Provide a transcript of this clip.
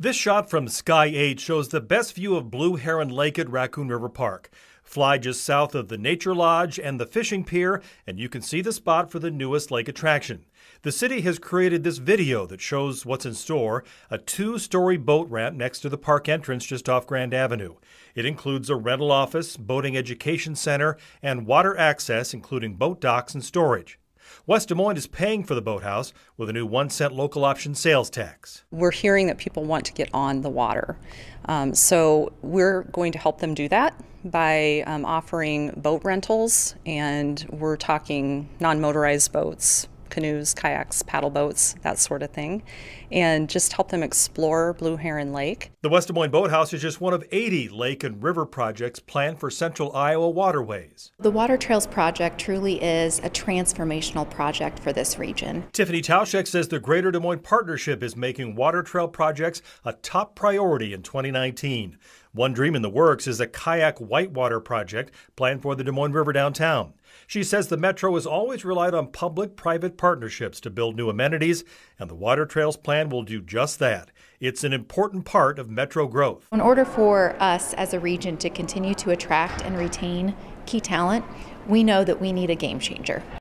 This shot from Sky 8 shows the best view of Blue Heron Lake at Raccoon River Park. Fly just south of the Nature Lodge and the fishing pier, and you can see the spot for the newest lake attraction. The city has created this video that shows what's in store a two story boat ramp next to the park entrance just off Grand Avenue. It includes a rental office, boating education center, and water access, including boat docks and storage. West Des Moines is paying for the boathouse with a new one cent local option sales tax. We're hearing that people want to get on the water. Um, so we're going to help them do that by um, offering boat rentals, and we're talking non motorized boats, canoes, kayaks, paddle boats, that sort of thing, and just help them explore Blue Heron Lake. The West Des Moines Boathouse is just one of 80 lake and river projects planned for central Iowa waterways. The Water Trails project truly is a transformational project for this region. Tiffany Tauschek says the Greater Des Moines Partnership is making water trail projects a top priority in 2019. One dream in the works is a kayak whitewater project planned for the Des Moines River downtown. She says the Metro has always relied on public private partnerships to build new amenities, and the Water Trails plan will do just that. It's an important part of Metro growth. In order for us as a region to continue to attract and retain key talent, we know that we need a game changer.